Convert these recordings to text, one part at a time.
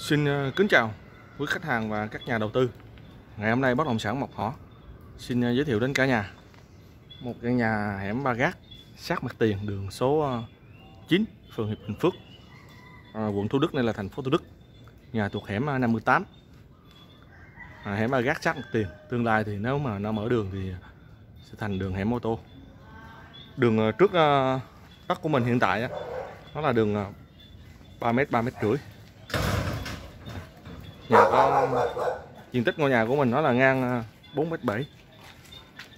Xin ờ, kính chào quý khách hàng và các nhà đầu tư. Ngày hôm nay bất động sản Mộc Hỏ xin ờ, giới thiệu đến cả nhà một căn nhà hẻm Ba Gác sát mặt tiền đường số ờ, 9 phường Hiệp Bình Phước à, quận Thủ Đức này là thành phố Thủ Đức. Nhà thuộc hẻm 58. À, hẻm Ba Gác sát mặt tiền. Tương lai thì nếu mà nó mở đường thì sẽ thành đường hẻm ô tô. Đường trước đất của mình hiện tại nó là đường 3 m 3 m rưỡi nhà có diện tích ngôi nhà của mình nó là ngang 4 m 7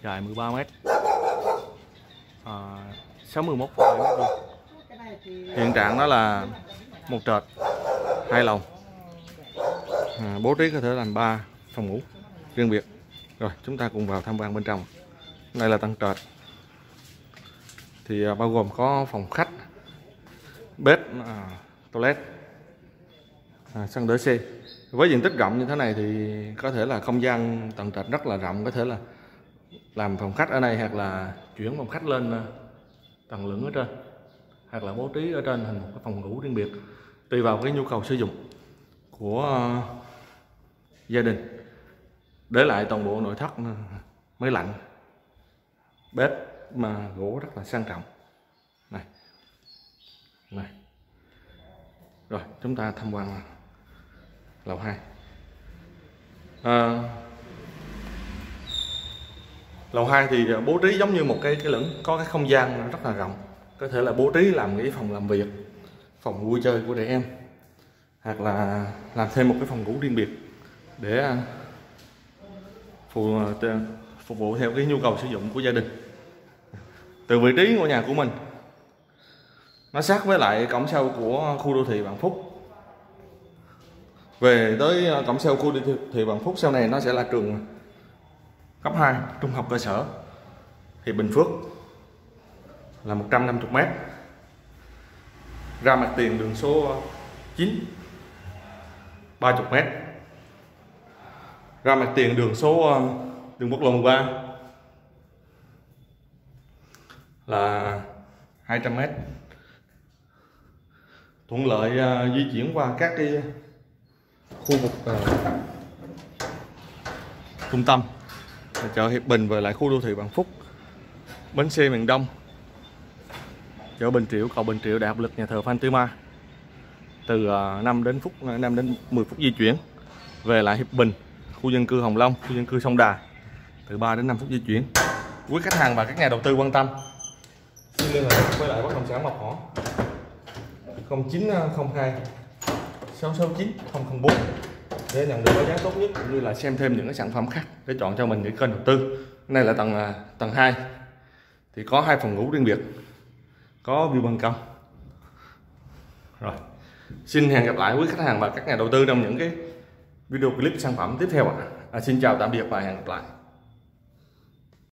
dài 13 m à, 61 m vuông. Hiện trạng đó là một trệt hai lầu. À, bố trí có thể làm ba phòng ngủ riêng biệt. Rồi chúng ta cùng vào tham quan bên trong. Đây là tầng trệt. Thì à, bao gồm có phòng khách bếp à, toilet à, sân đỡ xe. Với diện tích rộng như thế này thì có thể là không gian tầng trệt rất là rộng có thể là làm phòng khách ở đây hoặc là chuyển phòng khách lên à, tầng lửng ở trên hoặc là bố trí ở trên thành một cái phòng ngủ riêng biệt tùy vào cái nhu cầu sử dụng của à, gia đình. Để lại toàn bộ nội thất mới máy lạnh bếp mà gỗ rất là sang trọng. Này này. Rồi chúng ta tham quan lầu 2 à, lầu 2 thì à, bố trí giống như một cái cái lửng có cái không gian rất là rộng. Có thể là bố trí làm cái phòng làm việc phòng vui chơi của trẻ em hoặc là làm thêm một cái phòng ngủ riêng biệt để à, phục, à, phục vụ theo cái nhu cầu sử dụng của gia đình. Từ vị trí ngôi nhà của mình nó sát với lại cổng sau của khu đô thị Vạn Phúc về tới à, cổng xe khu đô thì bằng Phúc sau này nó sẽ là trường cấp 2 trung học cơ sở. Thì Bình Phước là 150 m ra mặt tiền đường số 9 30 m ra mặt tiền đường số à, đường quốc lộ 13 là 200 m thuận lợi ờ, di chuyển qua các cái khu vực uh, trung tâm. Chợ Hiệp Bình và lại khu đô thị Vạn Phúc. Bến xe miền Đông. Chợ Bình Triệu cầu Bình Triệu đại học lực nhà thờ Phan Tư Ma. Từ ờ, uh, 5 đến phút ờ, 5 đến 10 phút di chuyển về lại Hiệp Bình khu dân cư Hồng Long khu dân cư Sông Đà. Từ 3 đến 5 phút di chuyển. Quý khách hàng và các nhà đầu tư quan tâm. Xin liên hệ với lại bất động sản Mộc Hỏ 0902 669 004 để nhận được giá tốt nhất cũng như là xem thêm những cái sản phẩm khác để chọn cho mình những kênh đầu tư. Này là tầng à, tầng 2 thì có hai phòng ngủ riêng biệt. Có view ban công. Rồi. Xin hẹn gặp lại quý khách hàng và các nhà đầu tư trong những cái video clip sản phẩm tiếp theo ạ. À, xin chào tạm biệt và hẹn gặp lại.